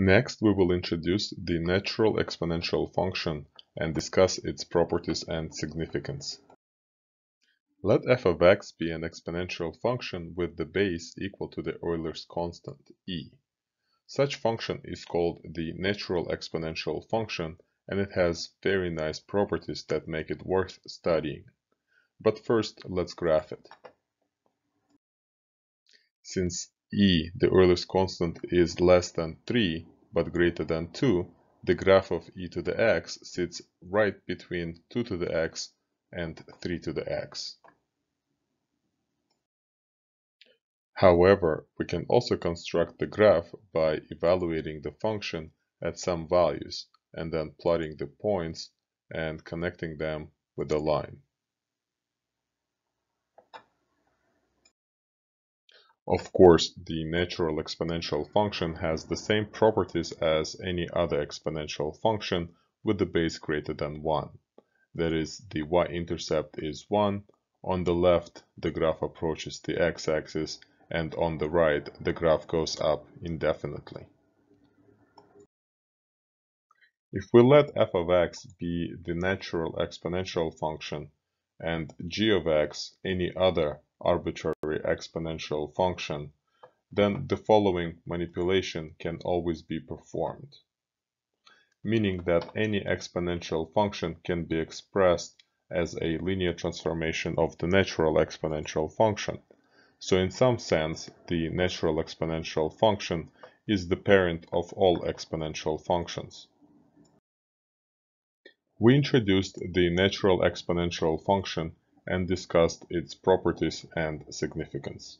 Next, we will introduce the natural exponential function and discuss its properties and significance. Let f of x be an exponential function with the base equal to the Euler's constant, e. Such function is called the natural exponential function and it has very nice properties that make it worth studying. But first, let's graph it. Since e, the Euler's constant, is less than 3 but greater than 2, the graph of e to the x sits right between 2 to the x and 3 to the x. However, we can also construct the graph by evaluating the function at some values and then plotting the points and connecting them with a line. Of course, the natural exponential function has the same properties as any other exponential function with the base greater than 1. That is, the y-intercept is 1, on the left the graph approaches the x-axis, and on the right the graph goes up indefinitely. If we let f of x be the natural exponential function and g of x any other arbitrary exponential function, then the following manipulation can always be performed. Meaning that any exponential function can be expressed as a linear transformation of the natural exponential function. So in some sense, the natural exponential function is the parent of all exponential functions. We introduced the natural exponential function and discussed its properties and significance.